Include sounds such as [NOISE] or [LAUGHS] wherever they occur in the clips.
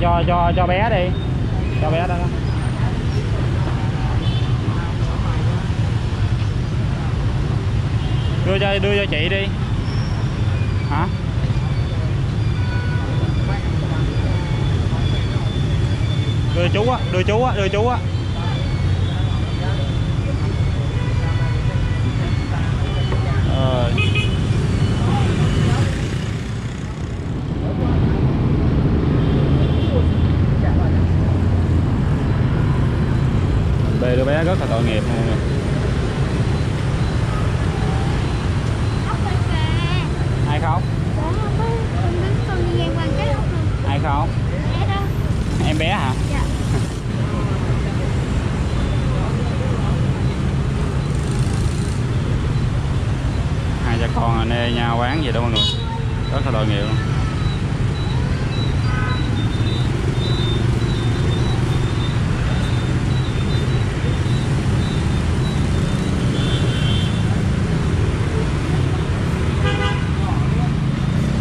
cho cho cho cho bé đi. Cho bé đó. Đưa cho đưa cho chị đi. Hả? Đưa chú á, đưa chú á, đưa chú á. Ờ. bê đứa bé rất là tội nghiệp luôn mọi người. Ai khóc? Ai khóc? Em bé hả? Dạ. hai cha con nê nhau quán gì đó mọi người. Rất là tội nghiệp luôn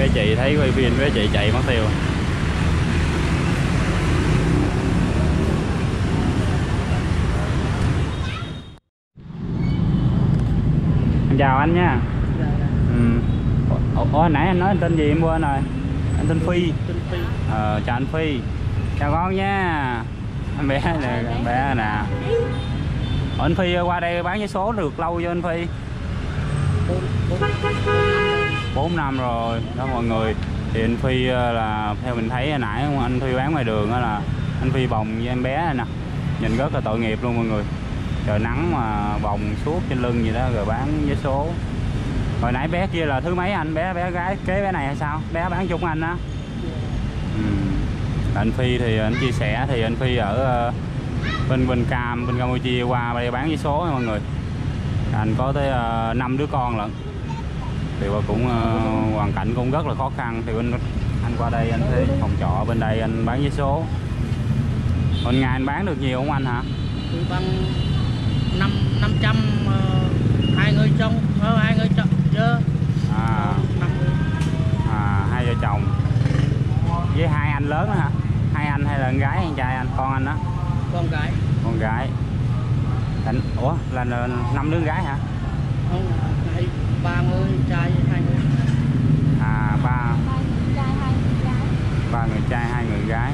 bé chị thấy quay phim bé chị chạy mất tiêu. Em chào anh nha. Ừ. Ủa, nãy anh nói anh tên gì em quên rồi? Anh tên Phi. Ờ, chào anh Phi. Chào con nha. Anh bé nè anh bé. nè. Ủa, anh Phi qua đây bán vé số được lâu chưa anh Phi 4 năm rồi. Đó mọi người. Thì anh Phi ờ, là theo mình thấy hồi nãy anh Phi bán ngoài đường đó là anh Phi bồng với em bé này nè. Nhìn rất là tội nghiệp luôn mọi người. Trời nắng mà bồng suốt trên lưng gì đó rồi bán với số. Hồi nãy bé kia là thứ mấy anh? Bé bé gái kế bé này hay sao? Bé bán chung anh á. Ừ. anh Phi thì anh chia sẻ thì anh Phi ở ờ, bên bên Cam bên Campuchia qua đây bán với số mọi người. Anh có tới ờ, uh, 5 đứa con lận thì cũng ờ, hoàn cảnh cũng rất là khó khăn. Thì bên anh qua đây anh thuê phòng trọ bên đây anh bán vé số. Một ngày anh bán được nhiều không anh hả? Thì bằng năm năm trăm ờ, hai người trong ờ, hai người chọn chứ. À, à hai vợ chồng. Với hai anh lớn đó hả? Hai anh hay là con gái hay con trai anh? Con anh đó. Con gái. Con gái. Anh ủa là năm đứa gái hả? Không hai ba người trai hai người. À ba. Ba người trai, hai người gái. ba người trai hai người gái.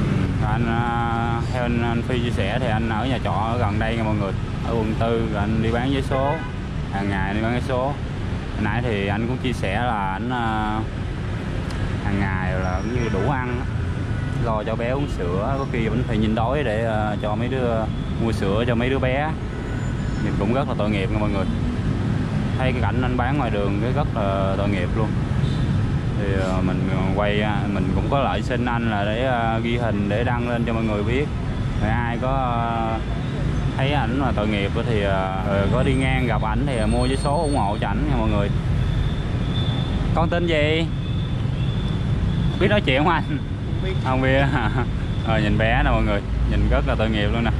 Ừ, anh à, theo anh, anh Phi chia sẻ thì anh ở nhà trọ ở gần đây nha mọi người ở quận tư rồi anh đi bán vé số. Hàng ngày đi bán vé số. Hồi nãy thì anh cũng chia sẻ là anh à, hàng ngày là cũng như đủ ăn. Lo cho bé uống sữa có khi vẫn phải nhìn đói để à, cho mấy đứa mua sữa cho mấy đứa bé. Nhìn cũng rất là tội nghiệp nha mọi người thấy cái cảnh anh bán ngoài đường cái rất là tội nghiệp luôn. Thì ờ, mình ờ, quay mình cũng có lợi xin anh là để ờ, ghi hình để đăng lên cho mọi người biết. Rồi ai có thấy ảnh là tội nghiệp thì có đi ngang gặp ảnh thì mua vé số ủng hộ cho ảnh nha mọi người. Con tên gì? Biết nói chuyện không anh? Không biết không [LAUGHS] biết. Rồi nhìn bé nè mọi người, nhìn rất là tội nghiệp luôn nè.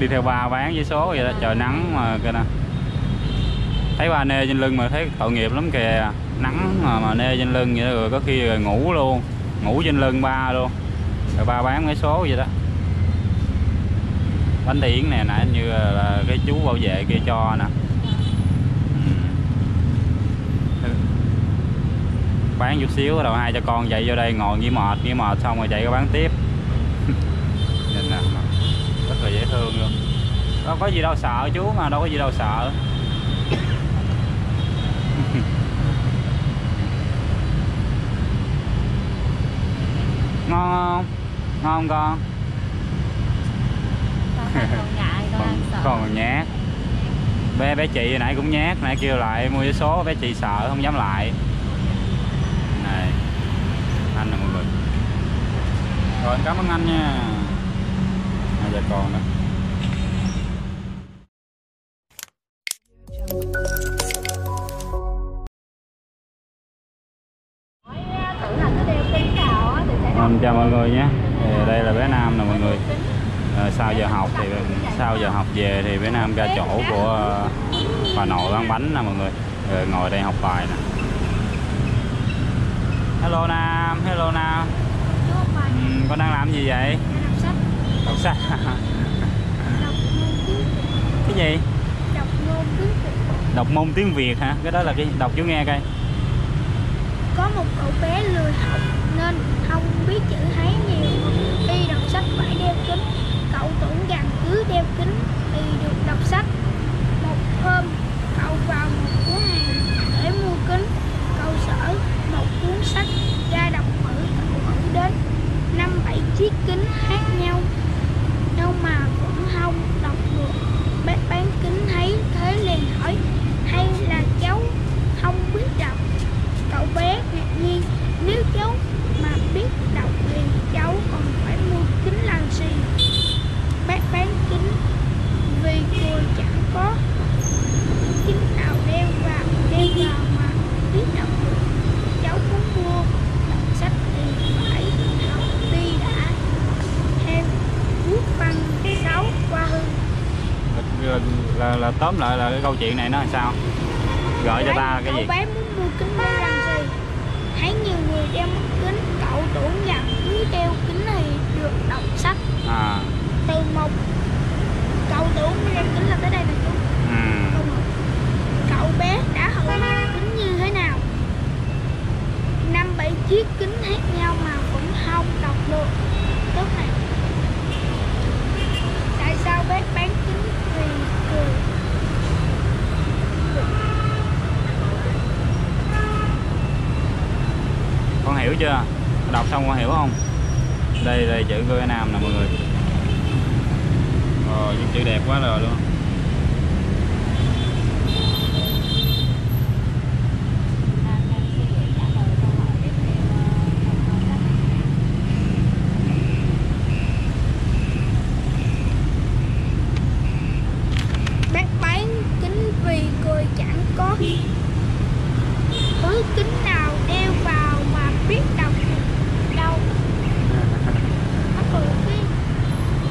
Đi theo ba bán vé số vậy đó, trời nắng mà kìa nè thấy ba nê trên lưng mà thấy tội nghiệp lắm kìa. Nắng mà, mà nê trên lưng vậy đó rồi có khi rồi ngủ luôn. Ngủ trên lưng ba luôn. Rồi ba bán cái số vậy đó. Bánh tiễn nè nãy như là, là cái chú bảo vệ kia cho nè. Ừ. Bán chút xíu rồi hai cho con chạy vô đây ngồi nghỉ mệt nghỉ mệt xong rồi chạy ra bán tiếp. [LAUGHS] Nhìn nè rất là dễ thương luôn. Đâu có gì đâu sợ chú mà đâu có gì đâu sợ. Ngon không? Ngon không con? Còn ngại, con [LAUGHS] còn sợ. còn nhát. Bé bé chị hồi nãy cũng nhát nãy kêu lại mua vé số bé chị sợ không dám lại. Này anh nè mọi người. Rồi cảm ơn anh nha. Hai giờ con đó chào mọi người nhé. Thì đây là bé Nam nè mọi người. À, sau giờ học thì sau giờ học về thì bé Nam ra chỗ của ờ, bà nội bán bánh nè mọi người. Rồi ngồi đây học bài nè. Hello Nam hello Nam. Ừ, gì vậy đọc sách gì vậy? Đọc sách. Cái gì? Đọc đọc môn tiếng việt hả? Cái đó là cái đọc chú nghe coi. Có một cậu bé lười học nên không biết chữ hán nhiều y đọc sách phải đeo kính. Cậu tưởng rằng cứ đeo kính thì được đọc sách một hôm cậu vào một cửa hàng để mua kính cậu sở một cuốn sách ra đọc thử cậu thử đến năm bảy chiếc kính khác nhau nhưng mà vẫn không đọc được bác bán kính thấy thế liền hỏi hay là cháu không biết đọc cậu bé ngạc nhiên nếu cháu mà biết đọc thì cháu còn phải mua kính làm gì bác bán kính vì người chẳng có kính nào đeo vào đeo vào mà biết đọc được cháu muốn mua đọc sách thì phải học đi đã theo bút văn sáu qua hương là, là, là tóm lại là cái câu chuyện này nó làm sao? Gợi cho ta cái cậu gì? bé muốn mua kính để làm gì? Thấy nhiều người đeo mắt kính cậu tưởng rằng cứ đeo kính thì được đọc sách. À. Từ một cậu tưởng đeo kính là tới đây nè chú. Ừ. cậu bé đã học kính như thế nào? Năm bảy chiếc kính khác nhau mà vẫn không đọc được. Tốt này tại sao bé bán kính vì cười con hiểu chưa? Đọc xong con hiểu không? Đây đây, chữ của nam nè, mọi người. Ờ, rồi những chữ đẹp quá rồi luôn bác bán kính vì cười chẳng có thứ kính nào đeo vào mà biết đọc được đâu bác cười cái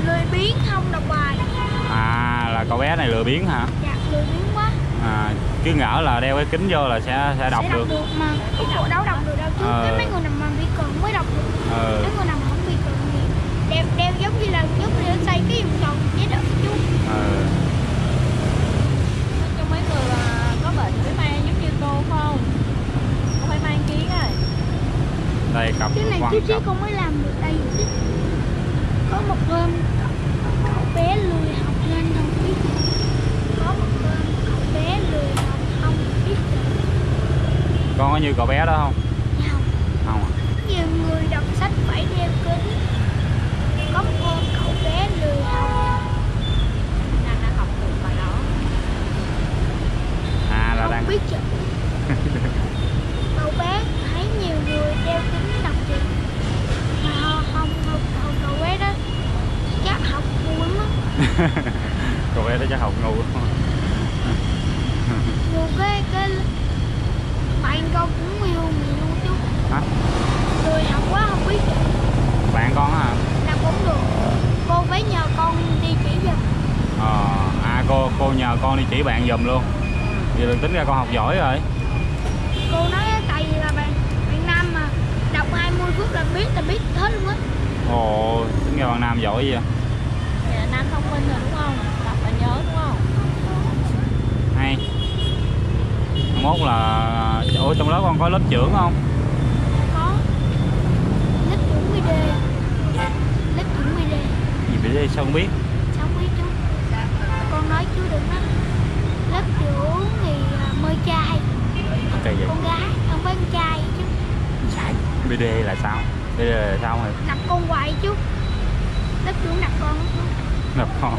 lười biếng không đọc bài à là cậu bé này lừa biếng hả dạ lười biếng quá à, cứ ngỡ là đeo cái kính vô là sẽ sẽ đọc sẽ được đọc được. mà cái bộ đâu đọc được đâu chứ Ờ. mấy người nào mà bị cận mới đọc được. Ờ. Mấy người mà không bị cận thì đeo đeo giống như là giống như là xây cái vòng tròn với đỡ chú ờ. Trong mấy người mà có bệnh phải mang giống như cô không? Cô phải mang kiến rồi. Đây cặp cái này chí cặp con mới làm được đây chứ có một hôm cậu bé lười học nên không biết có một hôm cậu bé lười học không biết chữ con có như cậu bé đó không nhau không à? nhiều người đọc sách phải đeo kính có một hôm cậu bé lười học nàng đang học được bài đó à là không đang biết chữ cậu bé thấy nhiều người đeo kính đọc chữ mà họ không học cậu, cậu bé đó chắc học ngu lắm á cậu bé đó chắc học ngu lắm. ngu cái cái bạn con cũng nhiều nhiều luôn chú hả lười học quá không biết chữ bạn con á hả là cũng được cô phải nhờ con đi chỉ giùm ờ à cô cô nhờ con đi chỉ bạn giùm luôn. Vậy là tính ra con học giỏi rồi. Cô nói tại vì là bạn bạn nam mà đọc 20 phút là biết là biết hết luôn á. Ồ tính ra bạn nam giỏi vậy? Thì là nam thông minh rồi đúng không? Đọc là nhớ đúng không? Hay. Mốt là ủa trong lớp con có lớp trưởng không? Có. Lớp trưởng 10 đề. Lớp trưởng 10 đề. Gì bị đi sao không biết sao không biết chú con nói chú đừng nói lớp trưởng thì à, mời trai ok vậy con gái không phải con trai chứ sai bd là sao? Bd là sao rồi đặt con hoài chú lớp trưởng đặt con Đập con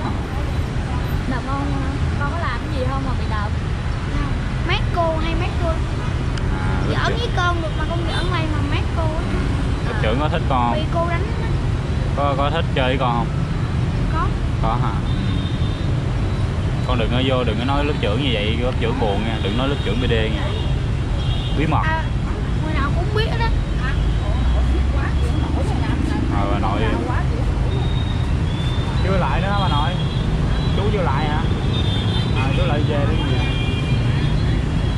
đọc con con có làm cái gì không mà bị không. Mát cô hay mát cô? À, giỡn với con được mà con giỡn mày mà mát cô á. lớp trưởng có thích con bị không cô đánh có có thích chơi với con không? Có. Có hả? Ừ. con đừng có vô đừng có nói lớp trưởng như vậy lớp trưởng buồn nha. Đừng nói lớp trưởng bd nha. Bí mật. À, người nào cũng biết đó rồi bà nội. Chưa lại nữa bà nội. Chú chưa lại hả? À, chú lại về đi.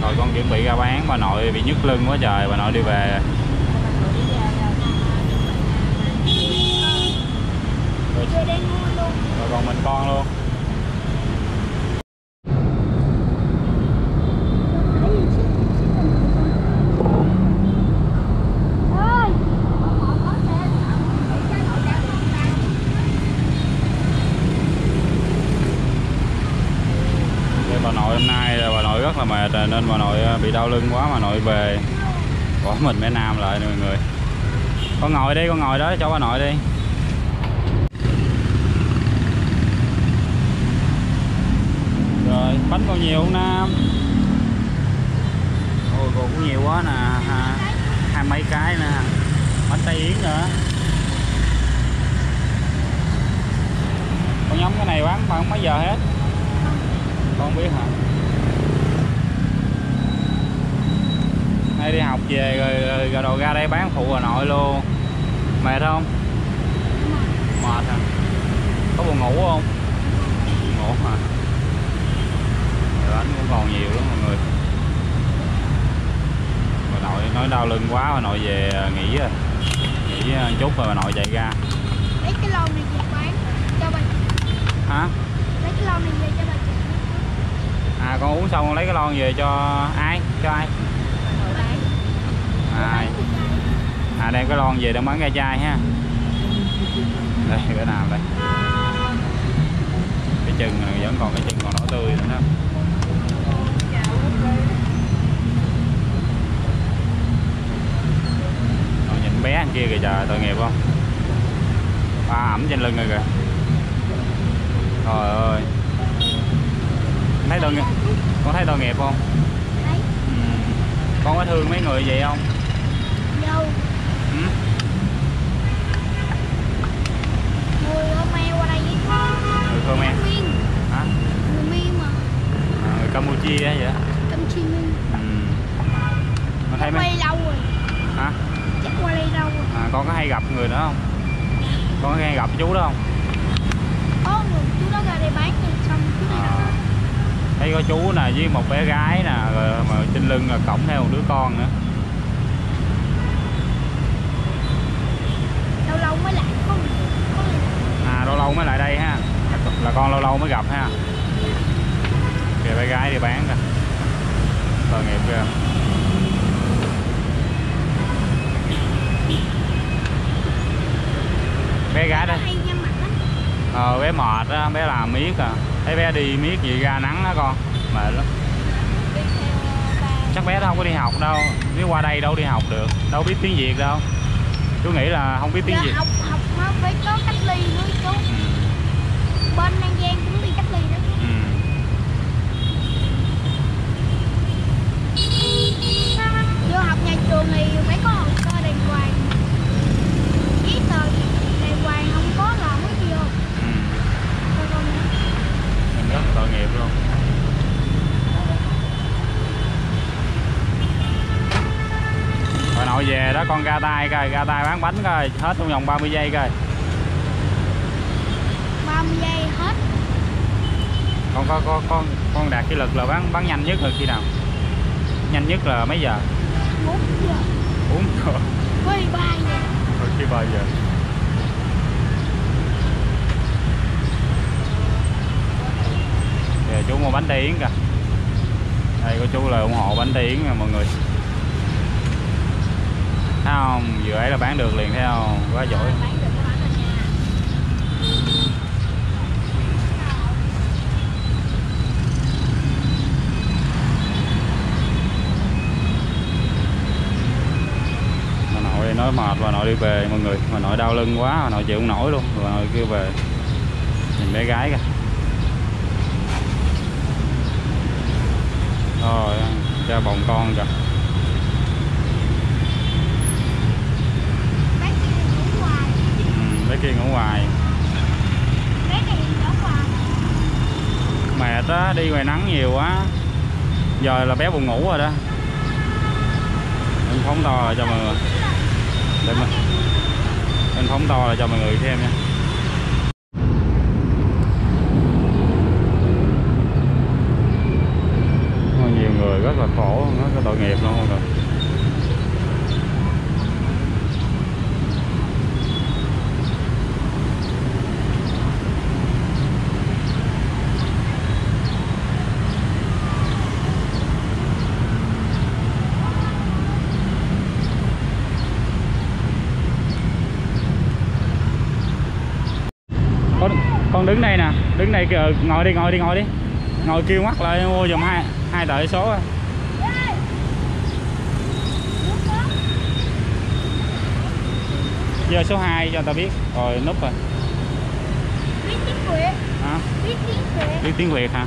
Rồi con chuẩn bị ra bán bà nội bị nhức lưng quá trời. Bà nội đi về. Rồi còn mình con luôn. Nên bà nội à, bị đau lưng quá mà nội về. Bỏ mình mẹ Nam lại nè mọi người. Con ngồi đi con ngồi đó cho bà nội đi. Rồi bánh còn nhiều không Nam? Ôi còn cũng nhiều quá nè ha, hai mấy cái nè. Bánh tay yến nữa. Con nhóm cái này bán bán mấy giờ hết? Con biết hả? Hay đi học về rồi, rồi, rồi đồ ra đây bán phụ Hà Nội luôn. Mệt không? Mệt hả? Có buồn ngủ không? Ngủ hả? Rồi bánh cũng còn nhiều lắm mọi người. Bà nội nói đau lưng quá bà nội về à, nghỉ rồi nghỉ à, chút rồi bà nội chạy ra. Lấy cái lon này về bán cho bà hả? Lấy cái lon này về cho bà chị. À con uống xong con lấy cái lon về cho ai? Cho ai ai à đem cái lon về để bán ra chai ha. Đây cái nào đây? Cái chừng này vẫn còn cái chừng còn đỏ tươi nữa đó. Còn nhìn bé anh kia kìa trời tội nghiệp không? Ba ẩm trên lưng rồi kìa. Trời ơi. Thấy tội nghiệp con thấy tội nghiệp không? Ừ. con có thương mấy người vậy không dâu ừ? ở me qua đây người Khmer hả? người Miên mà. À, người Campuchia á vậy? Minh ừ. con thấy qua mấy đây lâu rồi. Hả? Chắc qua đây lâu rồi. À, con có hay gặp người đó không? Con có hay gặp chú đó không? Có người chú đó ra đây bán rồi xong chú này à, thấy có chú nè với một bé gái nè rồi mà trên lưng là cổng theo một đứa con nữa lâu lâu mới lại có người có người à lâu lâu mới lại đây ha. Là con lâu lâu mới gặp ha. Kìa bé gái đi bán kìa. Tội nghiệp kìa bé gái đây. Ờ bé mệt á bé làm miết à. Thấy bé đi miết gì ra nắng á con. Mệt lắm. Chắc bé đâu có đi học đâu. Nếu qua đây đâu đi học được. Đâu biết tiếng việt đâu chú nghĩ là không biết tiếng giờ việt học học nó phải có cách ly nữa chú ừ. bên An Giang cũng đi cách ly đó Ừ. vô học nhà trường thì phải có hồ sơ đàng hoàng giấy tờ đàng hoàng không có là mới vô Ừ. Mình rất tội nghiệp luôn nội về đó con ra tay coi ra tay bán bánh coi hết trong vòng 30 giây coi. 30 giây hết. Con có con con con đạt cái lực là bán bán nhanh nhất là khi nào? Nhanh nhất là mấy giờ? 4 giờ. 4 giờ. 13 giờ. Rồi khi giờ. Kìa, chú mua bánh tay yến kìa. Đây có chú là ủng hộ bánh tay yến nè mọi người thấy không? Vừa ấy là bán được liền, thấy không? Quá giỏi. Bán nội nói mệt bà nội đi về, mọi người. Bà nội đau lưng quá bà nội chịu không nổi luôn. Bà nội kêu về, nhìn bé gái kìa. Rồi, cha bồng con kìa bé kia ngủ hoài ngoài bé này ở hoài? Mệt á đi ngoài nắng nhiều quá. Giờ là bé buồn ngủ rồi đó. Mình phóng to lại cho mọi người. Để mình mình phóng to lại cho mọi người xem nha đứng đây nè đứng đây kìa ngồi đi ngồi đi ngồi đi. Ngồi kêu mắt lại mua dùm hai hai tờ số à. giờ số 2 cho tao biết rồi núp rồi. Biết tiếng việt. Hả? Biết tiếng việt. Biết tiếng việt hả?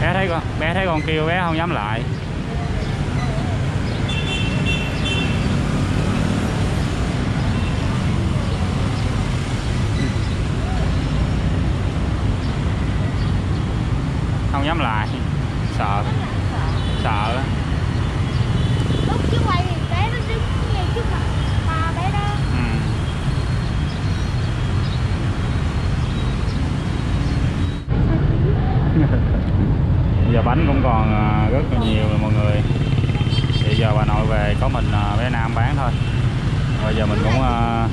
Dạ bé thấy con bé thấy con kêu bé không dám lại. Không dám lại. Sợ. Sợ. Đó. lúc chứ quay thì bé nó đứng ngay trước mặt ba bé đó. Ừ. [LAUGHS] giờ bánh cũng còn à, rất là nhiều rồi mọi người. Thì giờ bà nội về có mình à, bé Nam bán thôi. Rồi giờ mình cũng à,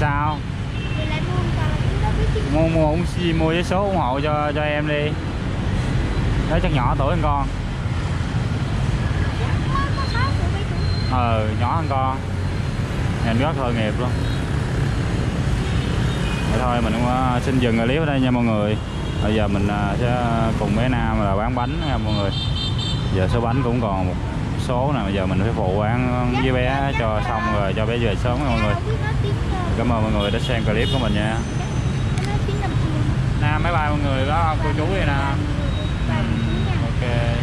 [LAUGHS] mua mua ủng mua giấy số ủng hộ cho cho em đi. Đó chắc nhỏ tuổi hơn con. Ờ nhỏ hơn con. Em rất thôi nghiệp luôn. Thế thôi, mình cũng ờ, xin dừng clip ở đây nha mọi người. Bây giờ mình ờ, sẽ cùng bé Nam là bán bánh nha mọi người. Giờ số bánh cũng còn một số nè. Bây giờ mình phải phụ bán với bé cho xong rồi, cho bé về sớm nha mọi người. Cảm ơn mọi người đã xem clip của mình nha ha máy bay mọi người đó cô chú đây nè. Ừ. Ok.